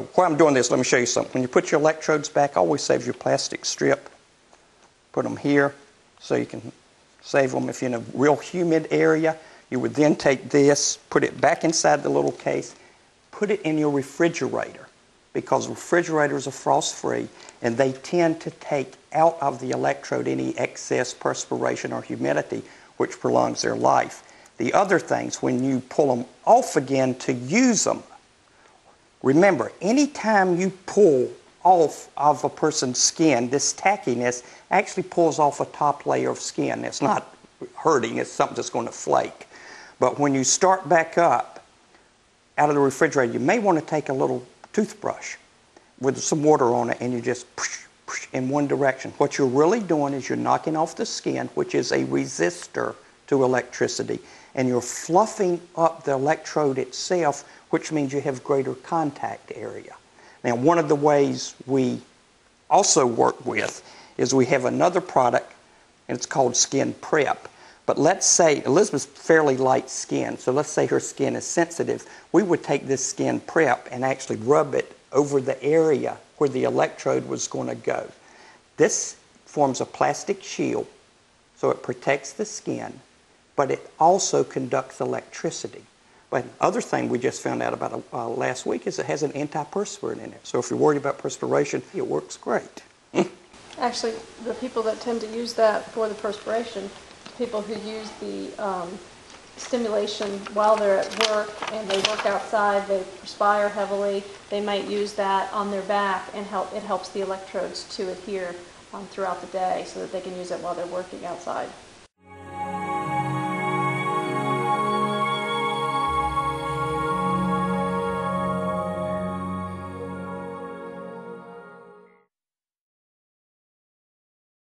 while I'm doing this, let me show you something. When you put your electrodes back, always save your plastic strip. Put them here so you can save them if you're in a real humid area. You would then take this, put it back inside the little case, put it in your refrigerator because refrigerators are frost free and they tend to take out of the electrode any excess perspiration or humidity which prolongs their life. The other things, when you pull them off again to use them, remember, anytime you pull off of a person's skin, this tackiness actually pulls off a top layer of skin. It's not hurting, it's something that's going to flake. But when you start back up out of the refrigerator, you may want to take a little toothbrush with some water on it and you just push, push in one direction. What you're really doing is you're knocking off the skin, which is a resistor electricity, and you're fluffing up the electrode itself, which means you have greater contact area. Now, one of the ways we also work with is we have another product, and it's called Skin Prep. But let's say Elizabeth's fairly light skin, so let's say her skin is sensitive. We would take this skin prep and actually rub it over the area where the electrode was going to go. This forms a plastic shield, so it protects the skin, but it also conducts electricity. But other thing we just found out about uh, last week is it has an antiperspirant in it. So if you're worried about perspiration, it works great. Actually, the people that tend to use that for the perspiration, people who use the um, stimulation while they're at work and they work outside, they perspire heavily, they might use that on their back and help, it helps the electrodes to adhere um, throughout the day so that they can use it while they're working outside.